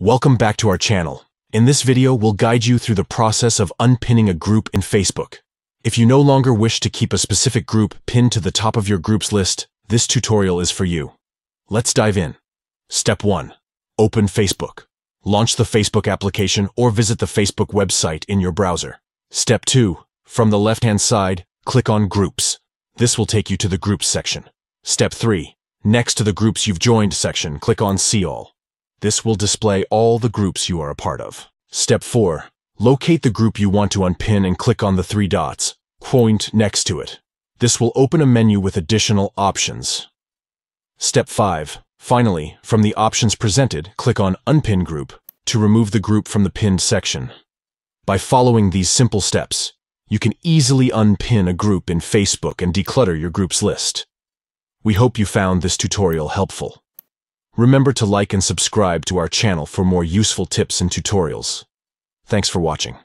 Welcome back to our channel. In this video, we'll guide you through the process of unpinning a group in Facebook. If you no longer wish to keep a specific group pinned to the top of your group's list, this tutorial is for you. Let's dive in. Step 1. Open Facebook. Launch the Facebook application or visit the Facebook website in your browser. Step 2. From the left-hand side, click on Groups. This will take you to the Groups section. Step 3. Next to the Groups You've Joined section, click on See All. This will display all the groups you are a part of. Step 4. Locate the group you want to unpin and click on the three dots. Point next to it. This will open a menu with additional options. Step 5. Finally, from the options presented, click on Unpin Group to remove the group from the pinned section. By following these simple steps, you can easily unpin a group in Facebook and declutter your group's list. We hope you found this tutorial helpful. Remember to like and subscribe to our channel for more useful tips and tutorials. Thanks for watching.